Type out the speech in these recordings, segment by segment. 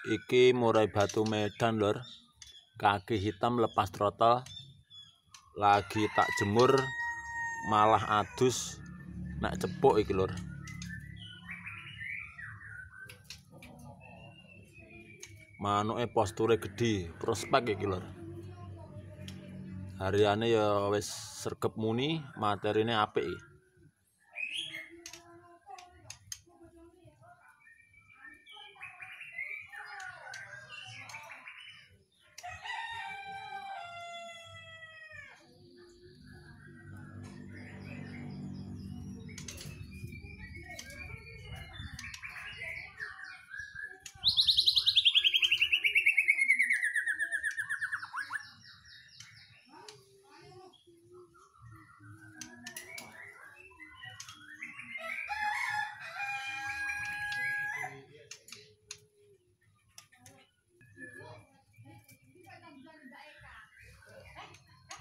Iki murai batu Medan lor. Kaki hitam lepas trotol. Lagi tak jemur malah adus nak cepuk iki lor. Manuke posture gedhi, prospek iki lor. Hariane ya wis sregep muni, materine apik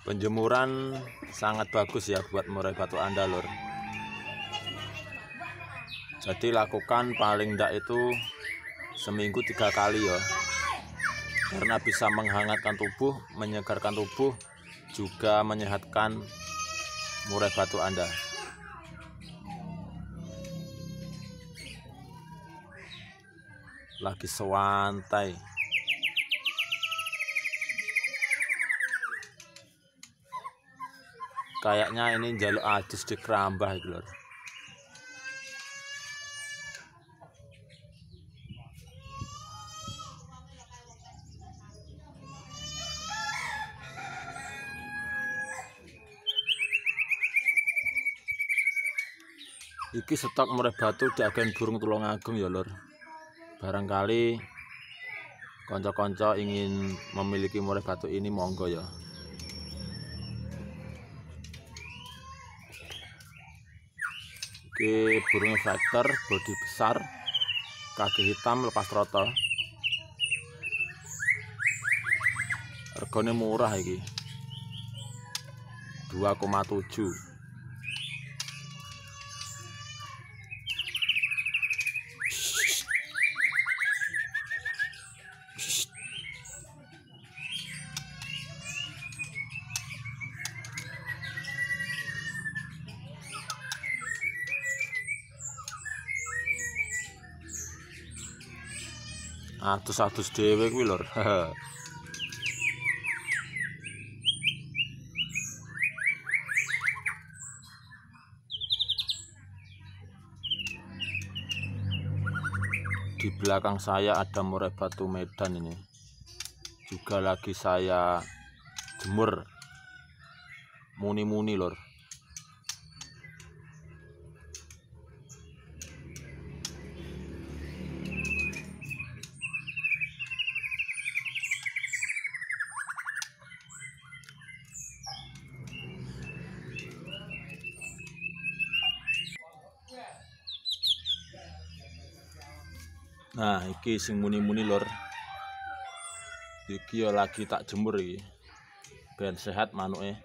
Penjemuran sangat bagus ya buat murai batu Anda, Lur. Jadi lakukan paling tidak itu seminggu tiga kali ya. Karena bisa menghangatkan tubuh, menyegarkan tubuh, juga menyehatkan murai batu Anda. Lagi sewantai. Kayaknya ini jaluk adus di kerambah gitu lor iki stok murai batu di agen burung tulung agung ya lor barangkali konco-konco ingin memiliki murai batu ini monggo ya Iki burungnya fighter, body besar, kaki hitam lepas trotol. Regane murah iki. 2,7. Atus-atus dhewe kuwi lur di belakang saya ada murai batu medan ini. Juga lagi saya jemur. Muni-muni lor Nah, iki sing muni-muni lor. Iki lagi tak jemur iki. Ben sehat manuke.